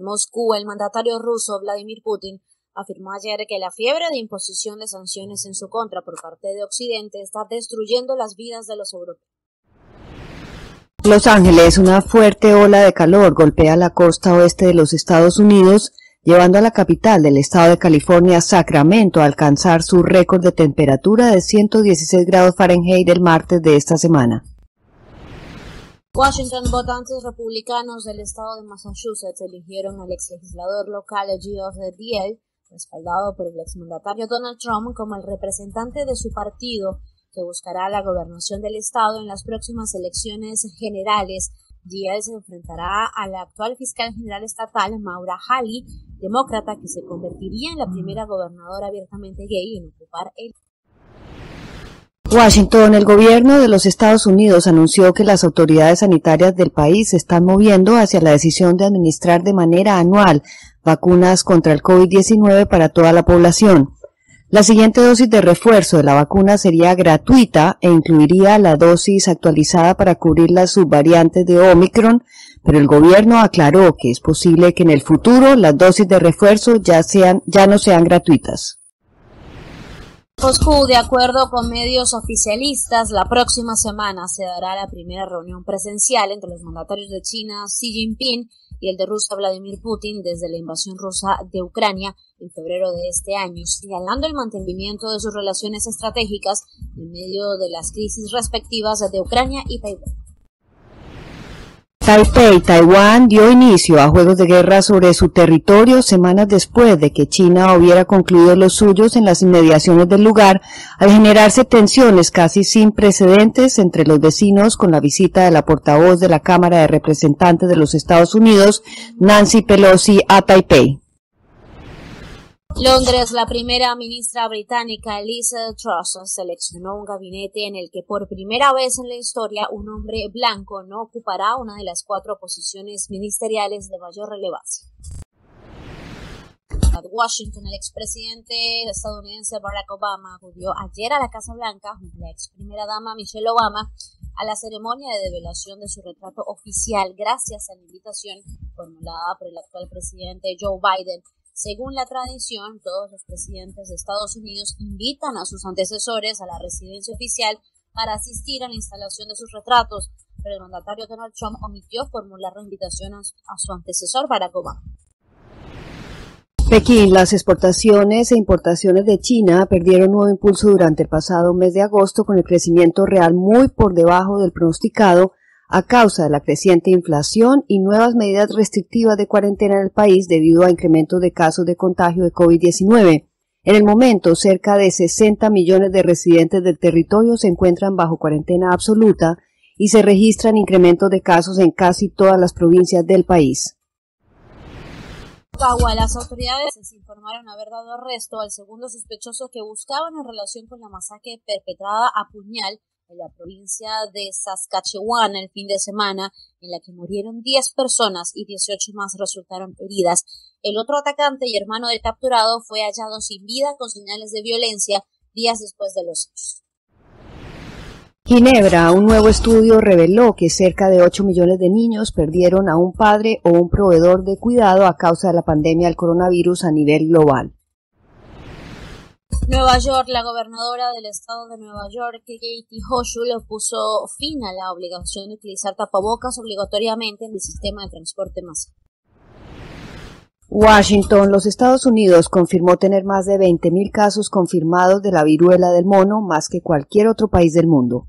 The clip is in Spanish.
Moscú, el mandatario ruso Vladimir Putin afirmó ayer que la fiebre de imposición de sanciones en su contra por parte de Occidente está destruyendo las vidas de los europeos. Los Ángeles, una fuerte ola de calor golpea la costa oeste de los Estados Unidos, llevando a la capital del estado de California, Sacramento, a alcanzar su récord de temperatura de 116 grados Fahrenheit el martes de esta semana. Washington, votantes republicanos del estado de Massachusetts eligieron al ex legislador local Geoff Diel, respaldado por el exmandatario Donald Trump, como el representante de su partido que buscará la gobernación del estado en las próximas elecciones generales. Diel se enfrentará a la actual fiscal general estatal Maura Halley, demócrata que se convertiría en la primera gobernadora abiertamente gay en ocupar el Washington, el gobierno de los Estados Unidos anunció que las autoridades sanitarias del país se están moviendo hacia la decisión de administrar de manera anual vacunas contra el COVID-19 para toda la población. La siguiente dosis de refuerzo de la vacuna sería gratuita e incluiría la dosis actualizada para cubrir las subvariantes de Omicron, pero el gobierno aclaró que es posible que en el futuro las dosis de refuerzo ya sean ya no sean gratuitas. Moscú, de acuerdo con medios oficialistas, la próxima semana se dará la primera reunión presencial entre los mandatarios de China, Xi Jinping, y el de Rusia, Vladimir Putin, desde la invasión rusa de Ucrania en febrero de este año, señalando el mantenimiento de sus relaciones estratégicas en medio de las crisis respectivas de Ucrania y Taiwán. Taipei, Taiwán, dio inicio a juegos de guerra sobre su territorio semanas después de que China hubiera concluido los suyos en las inmediaciones del lugar, al generarse tensiones casi sin precedentes entre los vecinos con la visita de la portavoz de la Cámara de Representantes de los Estados Unidos, Nancy Pelosi, a Taipei. Londres, la primera ministra británica Liz Truss seleccionó un gabinete en el que por primera vez en la historia un hombre blanco no ocupará una de las cuatro posiciones ministeriales de mayor relevancia. Washington, el expresidente estadounidense Barack Obama acudió ayer a la Casa Blanca junto a la ex primera dama Michelle Obama a la ceremonia de develación de su retrato oficial gracias a la invitación formulada por el actual presidente Joe Biden según la tradición, todos los presidentes de Estados Unidos invitan a sus antecesores a la residencia oficial para asistir a la instalación de sus retratos, pero el mandatario Donald Trump omitió formular la invitación a su antecesor Barack Obama. Pekín, las exportaciones e importaciones de China perdieron nuevo impulso durante el pasado mes de agosto con el crecimiento real muy por debajo del pronosticado a causa de la creciente inflación y nuevas medidas restrictivas de cuarentena en el país debido a incrementos de casos de contagio de COVID-19. En el momento, cerca de 60 millones de residentes del territorio se encuentran bajo cuarentena absoluta y se registran incrementos de casos en casi todas las provincias del país. Las autoridades informaron haber dado arresto al segundo sospechoso que buscaban en relación con la masacre perpetrada a puñal en la provincia de Saskatchewan el fin de semana, en la que murieron 10 personas y 18 más resultaron heridas. El otro atacante y hermano del capturado fue hallado sin vida con señales de violencia días después de los hechos. Ginebra, un nuevo estudio reveló que cerca de 8 millones de niños perdieron a un padre o un proveedor de cuidado a causa de la pandemia del coronavirus a nivel global. Nueva York, la gobernadora del estado de Nueva York, Katie Hochul, puso fin a la obligación de utilizar tapabocas obligatoriamente en el sistema de transporte masivo. Washington, los Estados Unidos, confirmó tener más de 20.000 casos confirmados de la viruela del mono, más que cualquier otro país del mundo.